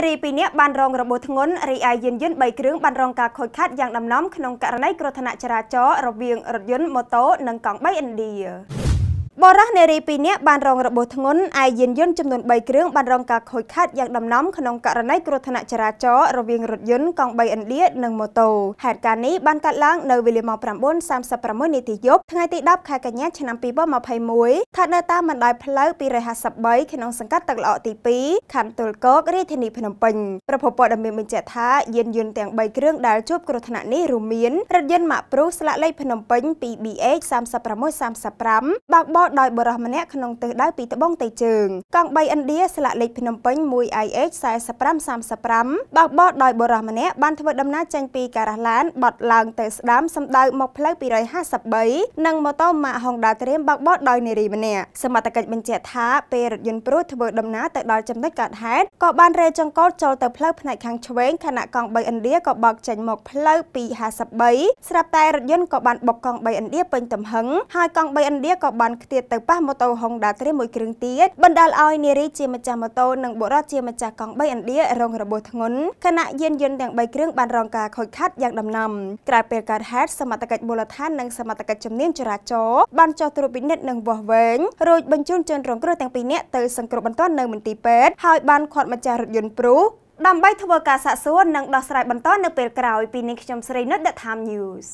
នារី2នាក់បានរងរបួសធ្ងន់រីឯយានយន្ត3គ្រឿងបានរងការខូចខាតយ៉ាងដំណំក្នុងករណីគ្រោះថ្នាក់ចរាចរណ៍រវាងរថយន្តម៉ូតូនិងកង់3ឥណ្ឌា បរោះនារី2នាក់បានរងរបួសធ្ងន់ឯយានយន្តចំនួន3គ្រឿងបានរងការខូចខាតយ៉ាងដំណំក្នុងករណីគ្រោះថ្នាក់ចរាចរណ៍រវាងរថយន្តកង់3ឥណ្ឌានិងម៉ូតូហេតុការណ៍នេះបានកើតឡើងនៅវេលាម៉ោង9:36នាទីយប់ថ្ងៃទី10ខែកញ្ញាឆ្នាំ2021ថានៅតាមបណ្ដោយផ្លូវ253ក្នុងសង្កាត់ទឹកល្អទី2ខណ្ឌទល់គោករាជធានីភ្នំពេញប្រពន្ធព័ត៌មានបញ្ជាក់ថាយានយន្តទាំង3គ្រឿងដែលជួបគ្រោះថ្នាក់នេះរួមមានរថយន្តម៉ាកព្រុសស្លាកលេខភ្នំពេញ 2BH 3635បើកបរដោយបរិះម្នាក់ក្នុងទិសដៅពីត្បូងទៅជើងកង់3ឥណ្ឌាស្លាកលេខភ្នំពេញ 1IH 4535បើកបរដោយបរិះម្នាក់បានធ្វើដំណើរចេញពីការ៉ាឡានបត់ឡើងទៅស្ដាមសម្ដៅមកផ្លូវ253និងម៉ូតូម៉ាក Honda Dream បើកបរដោយនារីម្នាក់សមត្ថកិច្ចបញ្ជាក់ថាពេលរថយន្តព្រុសធ្វើដំណើរទៅដល់ចំណុចកើតហេតុក៏បានរេចង្កូតចូលទៅផ្លូវផ្នែកខាងឆ្វេងខណៈកង់3ឥណ្ឌាក៏បើកចេញមកផ្លូវ253ស្រាប់តែរថយន្តក៏បានបុកកង់3ឥណ្ឌាពេញទំហឹងហើយកង់3ឥណ្ឌាក៏បានខ្ទាតទៅប៉ះម៉ូតូ Honda Dream មួយគ្រឿងទៀតបណ្ដាលឲ្យនារីជាម្ចាស់ម៉ូតូនិងបុរសជាម្ចាស់កង់3ឥណ្ឌារងរបួសធ្ងន់ខណៈយានយន្តទាំង3គ្រឿងបានរងការខូចខាតយ៉ាងដំណំក្រោយពេលកើតហេតុសមត្ថកិច្ចមូលដ្ឋាននិងសមត្ថកិច្ចជំនាញចរាចរណ៍បានចុះត្រួតពិនិត្យនិងវាស់វែងរួចបញ្ជូនជនរងគ្រោះទាំងពីរនាក់ទៅសង្គ្រោះបន្ទាន់នៅមន្ទីរពេទ្យហើយបានឃាត់ម្ចាស់រថយន្តព្រុសដើម្បីធ្វើការសាកសួរនិងដោះស្រាយបន្តនៅពេលក្រោយពីនេះខ្ញុំស្រីនុត The Time News